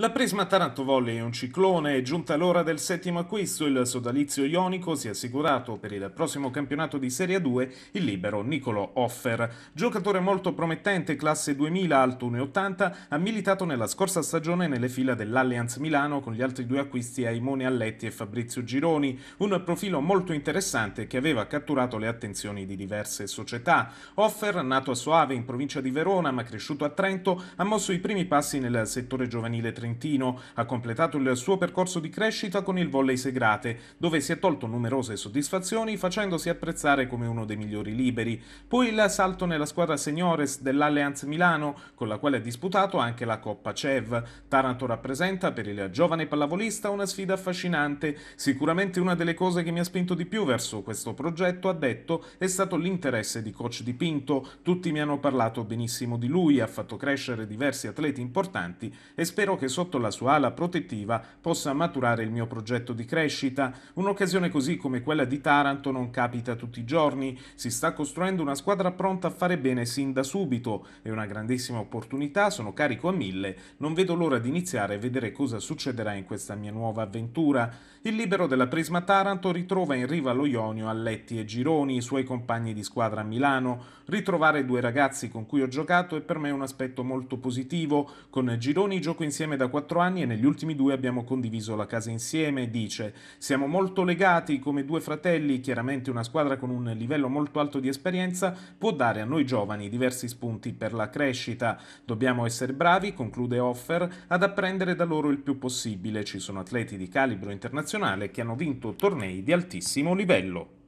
La Prisma Taranto Volley è un ciclone, è giunta l'ora del settimo acquisto, il sodalizio ionico si è assicurato per il prossimo campionato di Serie 2 il libero Nicolo Offer. Giocatore molto promettente, classe 2000, alto 1,80, ha militato nella scorsa stagione nelle fila dell'Allianz Milano con gli altri due acquisti Aimone Alletti e Fabrizio Gironi, un profilo molto interessante che aveva catturato le attenzioni di diverse società. Offer, nato a Soave in provincia di Verona ma cresciuto a Trento, ha mosso i primi passi nel settore giovanile trentino Trentino. Ha completato il suo percorso di crescita con il volley Segrate, dove si è tolto numerose soddisfazioni facendosi apprezzare come uno dei migliori liberi. Poi il salto nella squadra seniores dell'Allianz Milano, con la quale ha disputato anche la Coppa CEV. Taranto rappresenta per il giovane pallavolista una sfida affascinante. Sicuramente una delle cose che mi ha spinto di più verso questo progetto, ha detto, è stato l'interesse di coach Di Pinto. Tutti mi hanno parlato benissimo di lui, ha fatto crescere diversi atleti importanti e spero che sotto la sua ala protettiva possa maturare il mio progetto di crescita. Un'occasione così come quella di Taranto non capita tutti i giorni, si sta costruendo una squadra pronta a fare bene sin da subito, è una grandissima opportunità, sono carico a mille, non vedo l'ora di iniziare e vedere cosa succederà in questa mia nuova avventura. Il libero della Prisma Taranto ritrova in riva lo Ionio Alletti e Gironi, i suoi compagni di squadra a Milano. Ritrovare due ragazzi con cui ho giocato è per me un aspetto molto positivo. Con Gironi gioco insieme da quattro anni e negli ultimi due abbiamo condiviso la casa insieme, dice. Siamo molto legati come due fratelli, chiaramente una squadra con un livello molto alto di esperienza può dare a noi giovani diversi spunti per la crescita. Dobbiamo essere bravi, conclude Offer, ad apprendere da loro il più possibile. Ci sono atleti di calibro internazionale che hanno vinto tornei di altissimo livello.